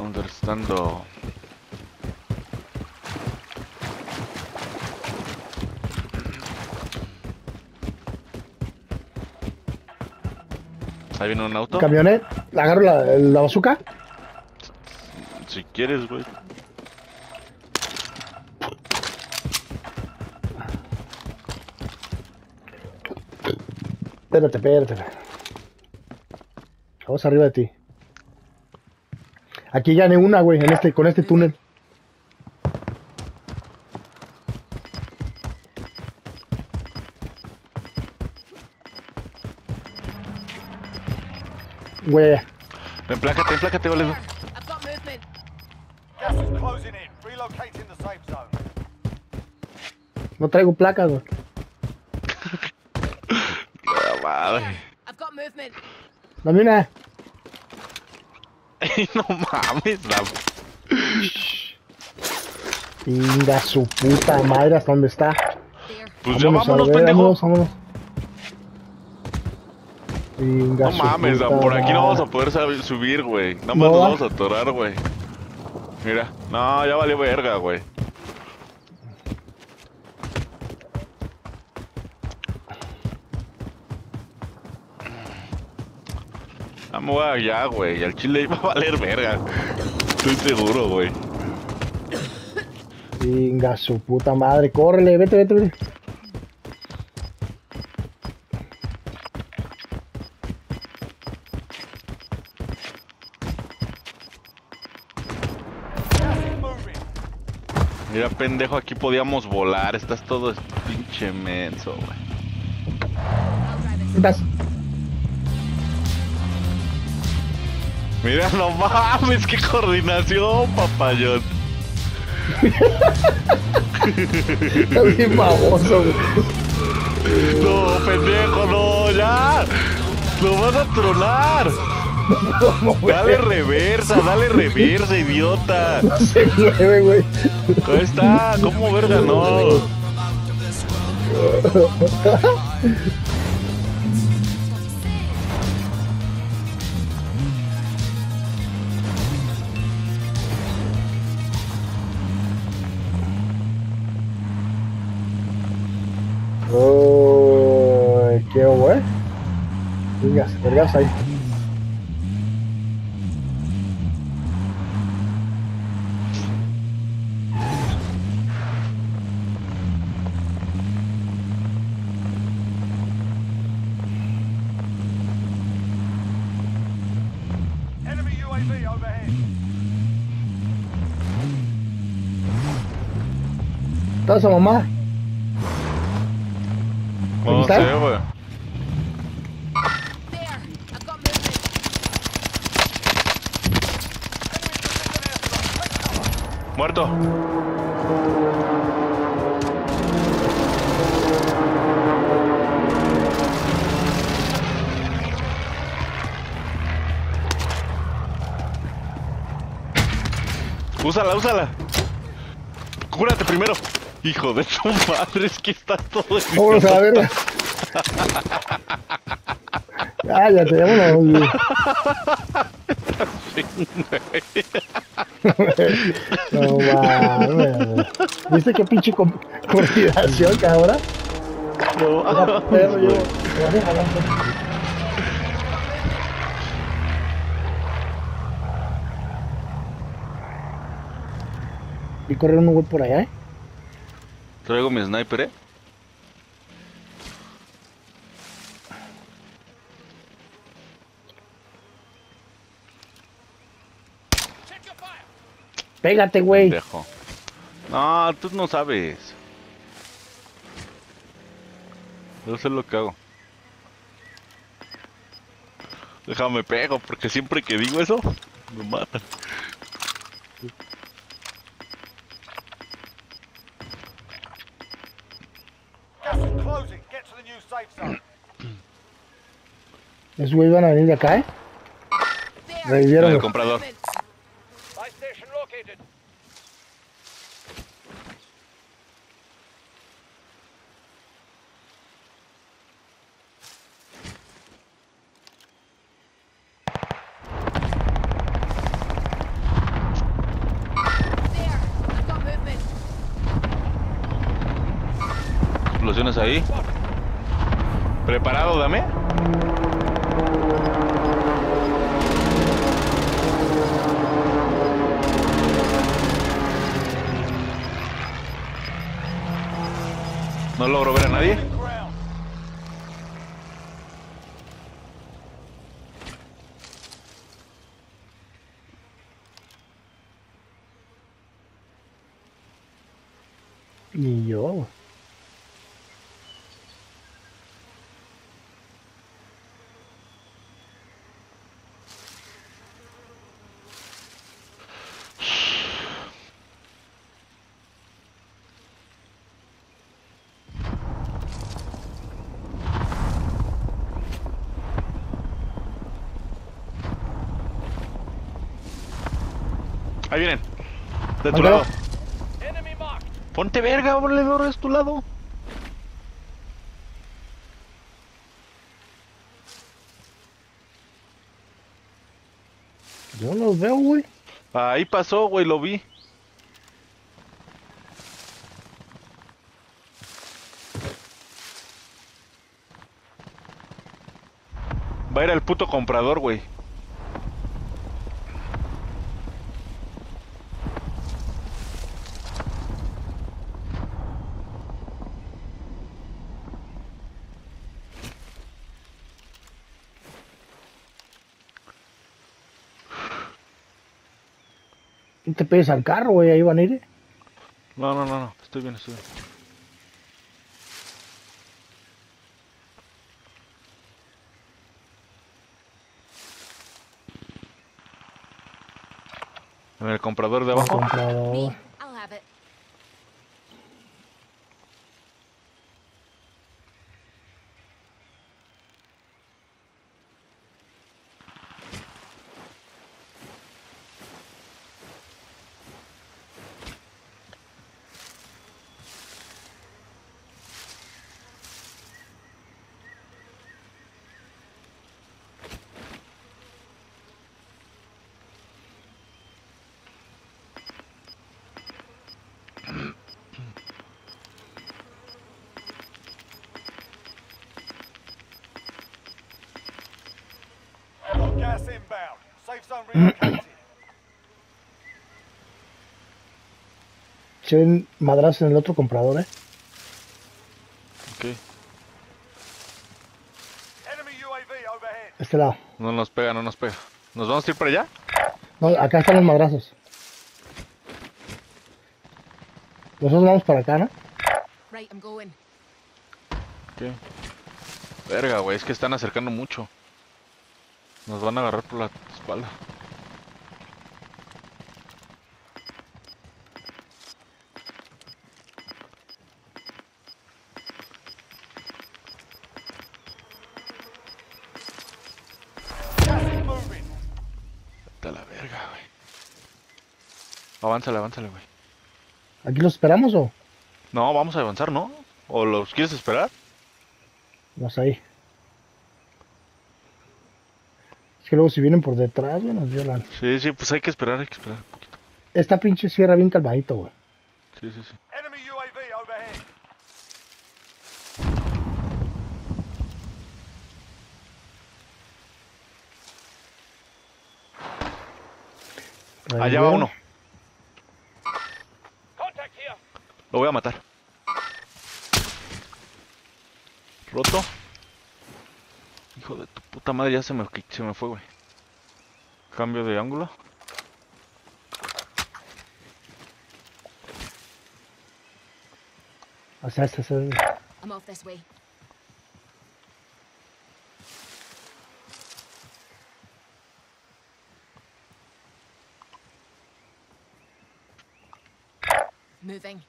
Understando. Ahí viene un auto. Camionet, agarro la, la bazooka. Si quieres, güey. Espérate, espérate. Vamos arriba de ti. Aquí gané una, güey, en este, con este túnel. Güey, Emplácate, emplácate, zone. no traigo placas, güey. Ah, madre. Dame una. no mames, la... Venga, su puta madre, ¿hasta dónde está? Pues ya vámonos, ver, pendejo. vámonos, vámonos. No mames, puta por aquí no vamos a poder subir, güey. Nada más ¿No nos va? vamos a atorar, güey. Mira, no, ya valió verga, güey. Vamos allá, güey. Al chile iba a valer verga. Estoy seguro, güey. Venga, su puta madre, córrele, vete, vete, vete. Mira, pendejo, aquí podíamos volar. Estás todo pinche menso, güey. Estás- Mira, no mames, qué coordinación, papayón. Estás bien baboso, güey. No, pendejo, no, ya. Lo vas a tronar. Dale reversa, dale reversa, idiota. No se mueve, güey. Ahí está, ¿cómo verga no? Venga, vergas ahí. Enemy UAV overhead. ¿Está esa mamá? No está? sé, güey. Muerto. Úsala, úsala. Cúrate primero. Hijo de tu madre, es que está todo Vámonos a verga. Cállate, vámonos. No mames. ¿Viste qué pinche co- coordinación, cabrón? No, Era perro, yo. Vi correr un güey por allá, ¿eh? Traigo mi sniper, eh. Pégate, güey. Dejo. No, tú no sabes. Yo sé lo que hago. Déjame pego, porque siempre que digo eso, me matan. Esos güeyes van a venir de acá, ¿eh? Revivieron. El güey. comprador. Ahí. ¿Preparado, dame? No logro ver a nadie. Ground. Ni yo, güey. Ahí vienen. De tu lado. Ponte verga, valedor, es tu lado. Yo los veo, güey. Ahí pasó, güey, lo vi. Va a ir al puto comprador, güey. No te pegues al carro, güey. Ahí van a ir. eh. No, no, no, no. Estoy bien, estoy bien. En el comprador de El abajo. comprador. Se ven madrazos en el otro comprador, eh. Ok. Este lado. No nos pega, no nos pega. ¿Nos vamos a ir para allá? No, acá están los madrazos. Nosotros vamos para acá, ¿no? Right, I'm going. Ok. Verga, güey, es que están acercando mucho. Nos van a agarrar por la espalda. A la verga, güey. Avánzale, avánzale, güey. ¿Aquí los esperamos o? No, vamos a avanzar, ¿no? ¿O los quieres esperar? Vamos ahí. Es que luego si vienen por detrás, güey, nos violan. Sí, sí, pues hay que esperar, hay que esperar un poquito. Esta pinche sierra bien calmadito, güey. Sí, sí, sí. Enemy UAV overhead. Allá va uno. Lo voy a matar. Roto. Hijo de tu puta madre, ya se me, se me fue, güey. Cambio de ángulo. O sea, este es el... I'm off this way. Moving.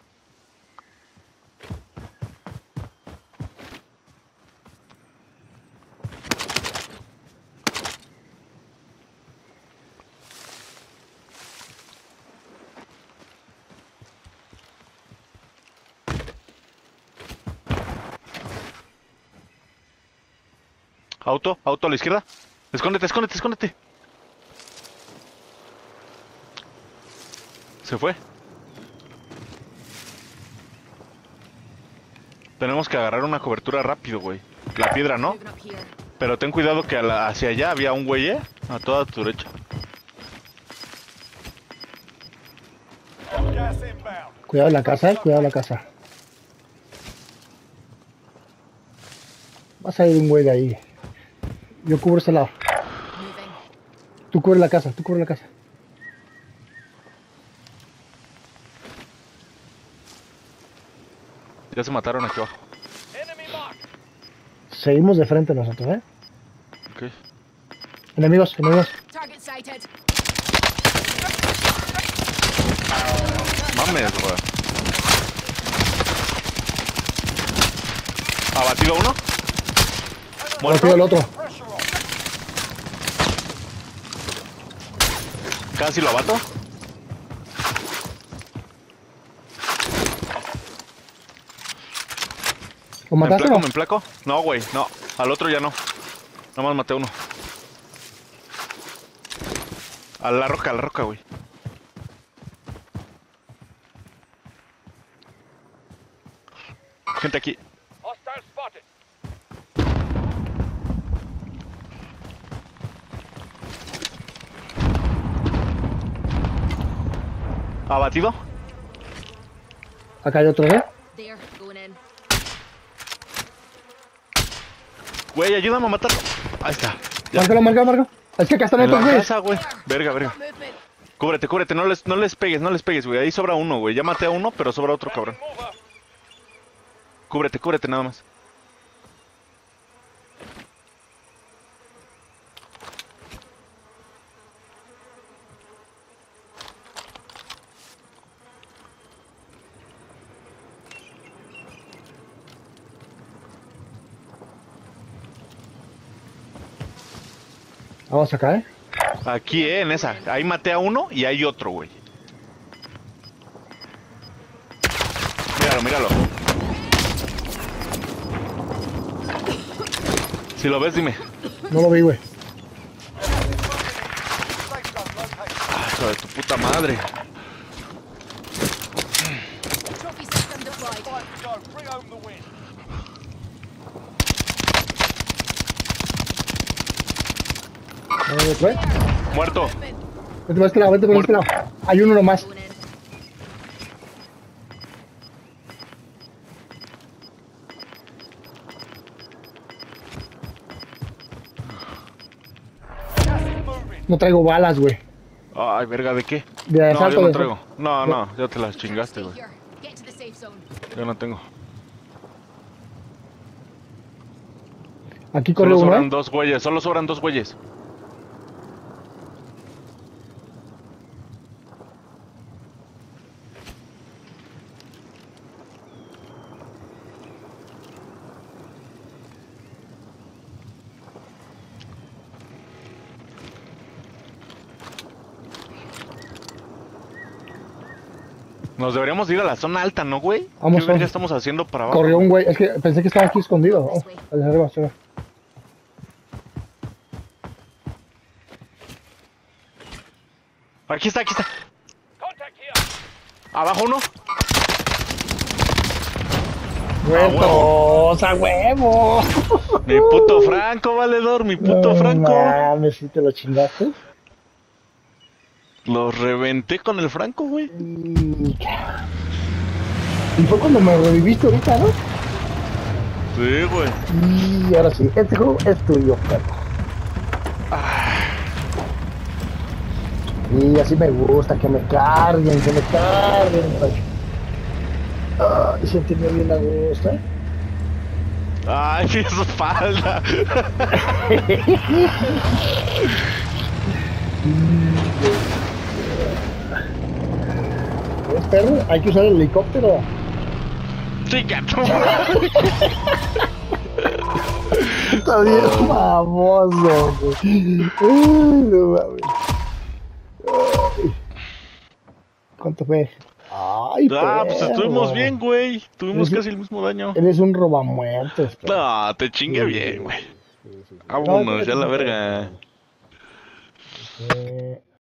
Auto, auto a la izquierda. Escóndete, escóndete, escóndete. Se fue. Tenemos que agarrar una cobertura rápido, güey. La piedra, ¿no? Pero ten cuidado que hacia allá había un güey, ¿eh? A toda tu derecha. Cuidado la casa, eh, cuidado la casa. Va a salir un güey de ahí. Yo cubro este lado. Tú cubre la casa, tú cubre la casa. Ya se mataron aquí abajo. Seguimos de frente nosotros, ¿eh? Ok. Enemigos, enemigos. Mames, güey. ¿Abatido uno? Abatido el otro. Casi lo abato. ¿Lo ¿Me mataste o emplaco? no? ¿Me emplaco? No, güey, no. Al otro ya no. Nada más maté uno. A la roca, a la roca, güey. Gente aquí. ¿Abatido? Acá hay otro, ¿eh? Güey, ayúdame a matarlo. Ahí está. Ya. Márcalo, márcalo, márcalo. Es que acá están En otros güey. Verga, verga. Cúbrete, cúbrete. No les, no les pegues, no les pegues, güey. Ahí sobra uno, güey. Ya maté a uno, pero sobra otro, cabrón. Cúbrete, cúbrete nada más. Vamos acá, ¿eh? Aquí, eh, en esa. Ahí maté a uno y hay otro, güey. Míralo, míralo. Si lo ves, dime. No lo vi, güey. Located. Ah, hijo de tu puta madre. No. Muerto. Vete por este lado, vete por este lado. Hay uno nomás. No traigo balas, güey. Ay, verga, ¿de qué? De No, asalto, yo no de traigo. No, no, ya te las chingaste, güey. Yo no tengo. Aquí corre Solo uno, sobran ¿eh? dos güeyes, solo sobran dos güeyes. Nos deberíamos ir a la zona alta, ¿no, güey? Vamos, ¿Qué estamos haciendo para abajo? Corrió un güey. Es que pensé que estaba aquí escondido. Oh, allá arriba, allá arriba. Aquí está, aquí está. Abajo uno. ¡Huevos, a huevo! Mi puto Franco, valedor, mi puto No Franco. mames, ¿sí te lo chingaste? Los reventé con el Franco, güey. Y... y fue cuando me reviviste ahorita, ¿no? Sí, güey. Y ahora sí, este juego es tuyo, perro. Y así me gusta, que me carguen, que me carguen. pues. Ay, sentirme bien a gusto, ¿eh? Ay, mi espalda. ¿Ves, perro? Hay que usar el helicóptero. Chica, tú. Está bien famoso, güey. Ay, no mames. Ay. ¿Cuánto fue? Ay, Ah, pues perro. estuvimos bien, güey. Tuvimos casi el mismo daño. Eres un robamuertos, perro. No, te chingue bien, güey. Vámonos, ya la verga. Eh,